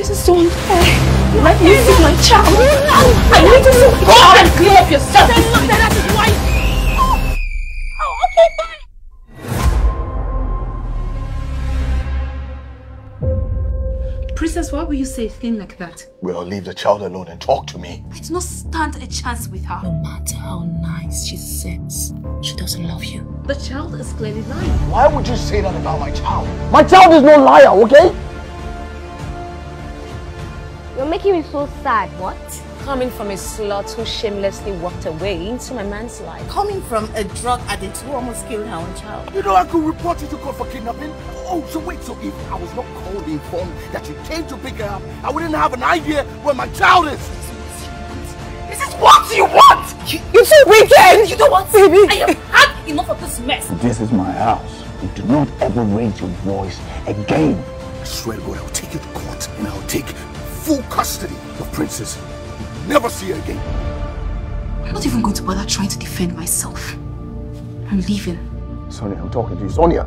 This is so unfair. Let me see my child. I need to see my child and clear up yourself. Look, that is why. Oh, okay, fine. Princess, why would you say a thing like that? Well, leave the child alone and talk to me. I do not stand a chance with her. No matter how nice she says, she doesn't love you. The child is clearly lying. Why would you say that about my child? My child is no liar, okay? You're making me so sad. What? Coming from a slut who shamelessly walked away into my man's life. Coming from a drug addict who almost killed her own child. You know I could report you to court for kidnapping. Oh, so wait, so if I was not called informed that you came to pick her up, I wouldn't have an idea where my child is. This is what you want! You, you're so wicked! You know what, baby? I have had enough of this mess. This is my house. You do not ever raise your voice again. I swear to God, I'll take you to court and I'll take full custody of Princess. Never see her again. I'm not even going to bother trying to defend myself. I'm leaving. Sonia, I'm talking to you. Sonia!